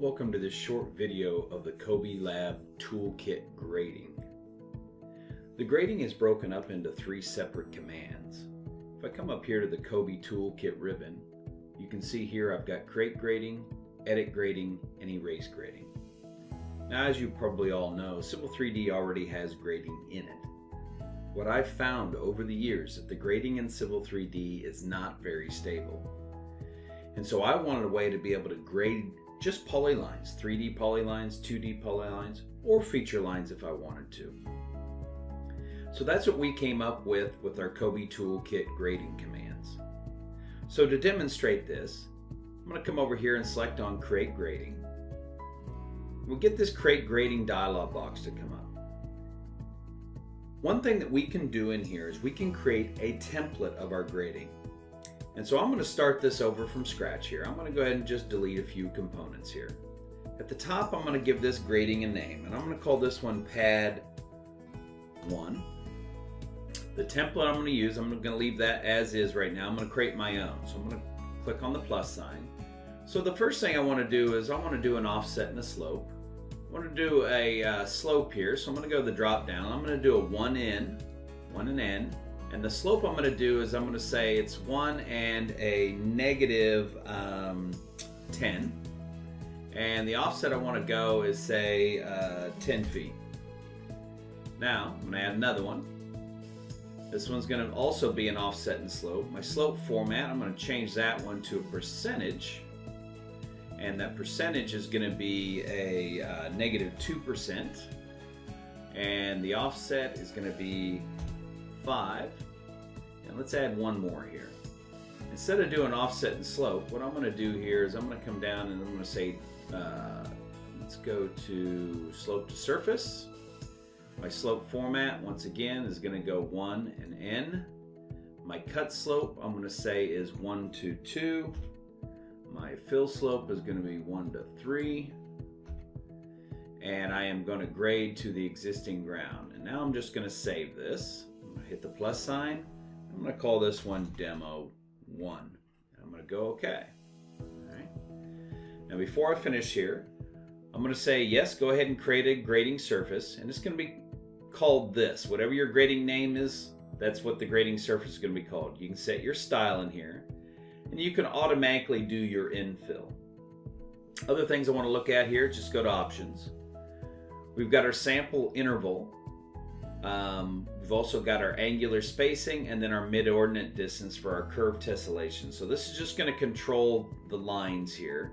Welcome to this short video of the Kobi Lab Toolkit grading. The grading is broken up into three separate commands. If I come up here to the Kobi Toolkit ribbon, you can see here I've got create grading, edit grading, and erase grading. Now as you probably all know, Civil 3D already has grading in it. What I've found over the years that the grading in Civil 3D is not very stable. And so I wanted a way to be able to grade just polylines, 3D polylines, 2D polylines, or feature lines if I wanted to. So that's what we came up with with our Kobi Toolkit grading commands. So to demonstrate this, I'm going to come over here and select on Create Grading. We'll get this Create Grading dialog box to come up. One thing that we can do in here is we can create a template of our grading. And so I'm going to start this over from scratch here. I'm going to go ahead and just delete a few components here. At the top, I'm going to give this grading a name, and I'm going to call this one Pad 1. The template I'm going to use, I'm going to leave that as is right now. I'm going to create my own. So I'm going to click on the plus sign. So the first thing I want to do is I want to do an offset and a slope. I want to do a uh, slope here, so I'm going to go to the drop down. I'm going to do a 1 in, 1 and n, and the slope I'm going to do is I'm going to say it's 1 and a negative um, 10. And the offset I want to go is say uh, 10 feet. Now, I'm to add another one. This one's going to also be an offset and slope. My slope format, I'm going to change that one to a percentage. And that percentage is going to be a uh, negative 2%. And the offset is going to be 5. And let's add one more here. Instead of doing offset and slope, what I'm going to do here is I'm going to come down and I'm going to say, uh, let's go to slope to surface. My slope format, once again, is going to go 1 and n. My cut slope, I'm going to say is 1 to 2. My fill slope is going to be 1 to 3. And I am going to grade to the existing ground. And now I'm just going to save this hit the plus sign. I'm going to call this one demo one. I'm going to go OK. All right. Now before I finish here, I'm going to say yes, go ahead and create a grading surface and it's going to be called this. Whatever your grading name is, that's what the grading surface is going to be called. You can set your style in here and you can automatically do your infill. Other things I want to look at here, just go to options. We've got our sample interval um, we've also got our angular spacing and then our mid-ordinate distance for our curve tessellation. So this is just going to control the lines here.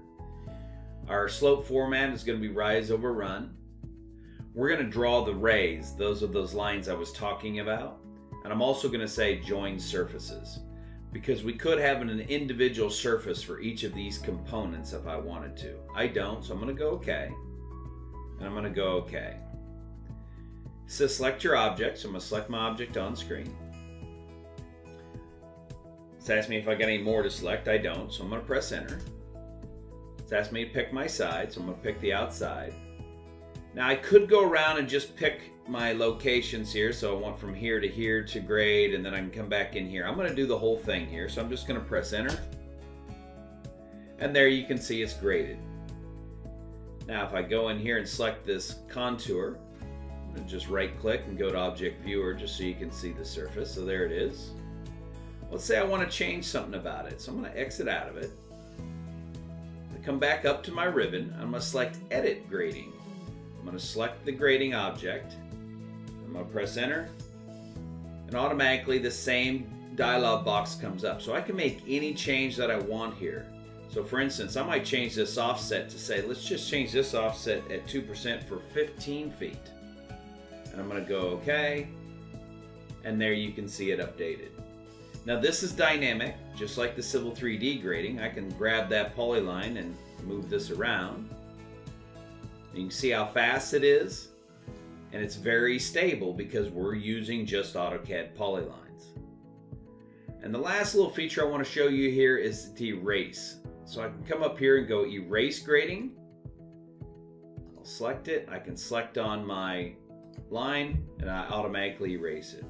Our slope format is going to be rise over run. We're going to draw the rays. Those are those lines I was talking about. And I'm also going to say join surfaces because we could have an individual surface for each of these components if I wanted to. I don't, so I'm going to go OK. And I'm going to go OK. So select your object. So I'm going to select my object on screen. It's asking me if I got any more to select. I don't, so I'm going to press enter. It's asking me to pick my side, so I'm going to pick the outside. Now I could go around and just pick my locations here. So I want from here to here to grade, and then I can come back in here. I'm going to do the whole thing here. So I'm just going to press enter. And there you can see it's graded. Now if I go in here and select this contour, and just right click and go to object viewer just so you can see the surface. So there it is. Let's say I want to change something about it. So I'm going to exit out of it. I come back up to my ribbon. I'm going to select edit grading. I'm going to select the grading object. I'm going to press enter. And automatically the same dialog box comes up. So I can make any change that I want here. So for instance, I might change this offset to say, let's just change this offset at 2% for 15 feet and I'm going to go OK. And there you can see it updated. Now this is dynamic, just like the Civil 3D grading. I can grab that polyline and move this around. You can see how fast it is. And it's very stable because we're using just AutoCAD polylines. And the last little feature I want to show you here is to erase. So I can come up here and go erase grading. I'll select it. I can select on my line and I automatically erase it.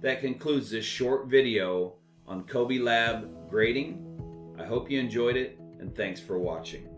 That concludes this short video on Kobi Lab grading. I hope you enjoyed it and thanks for watching.